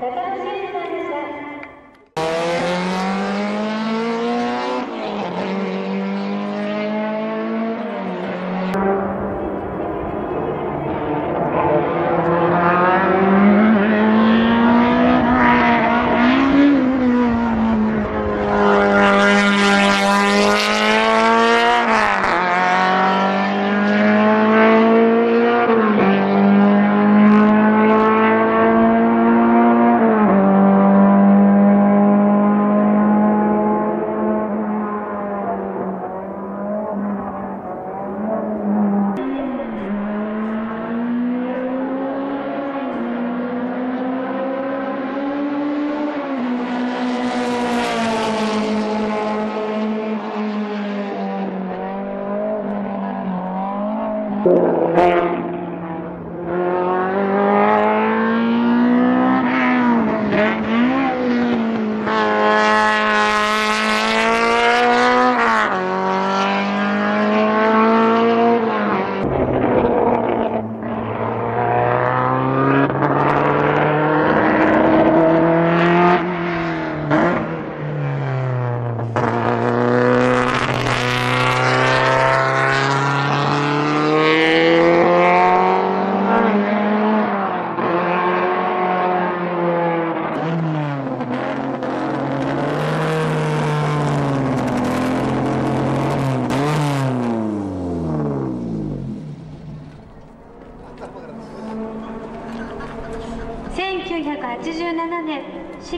别担心 vô ngã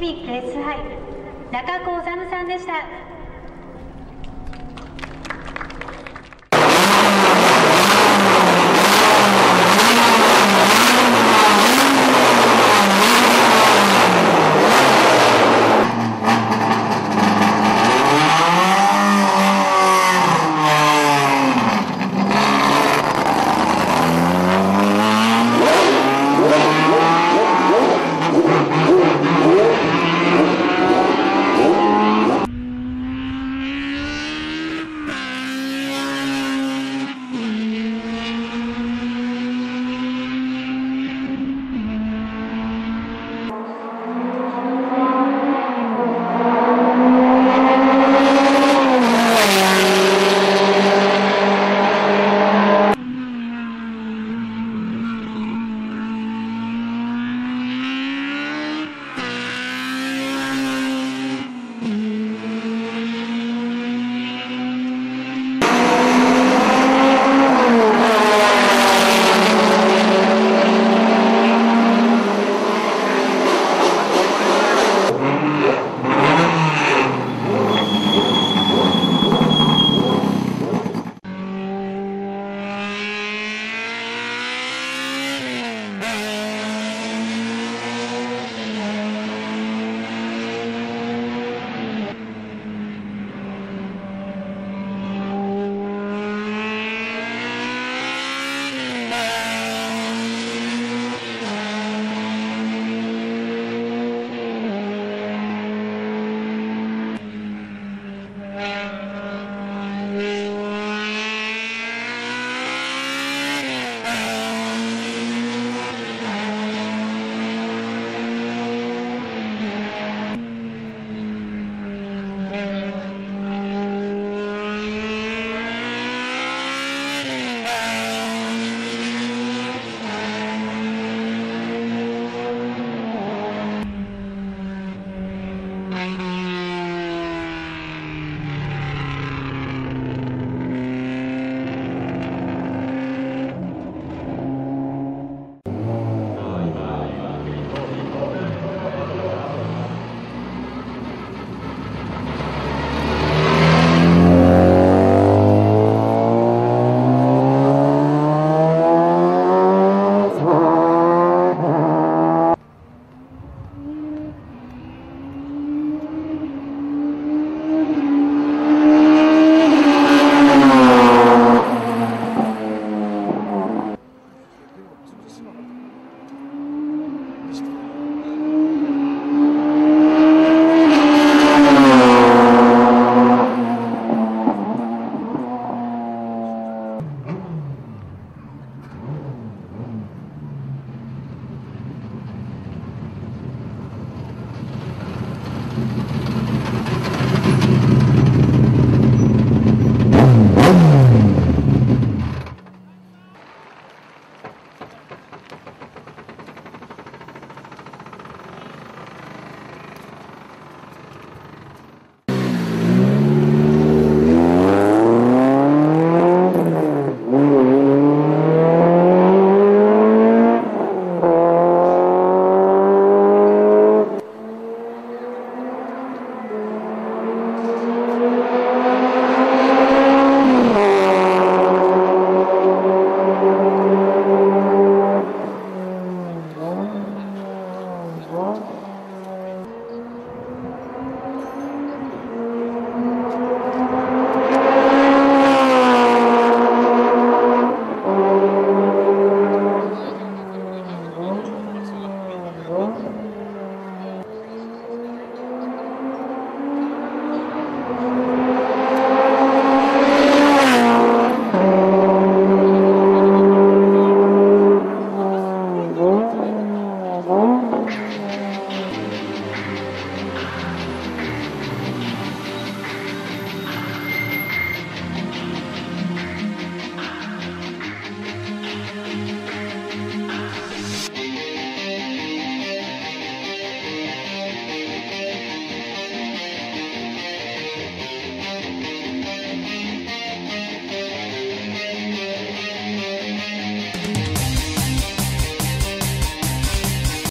ビック SI 中子修さんでした。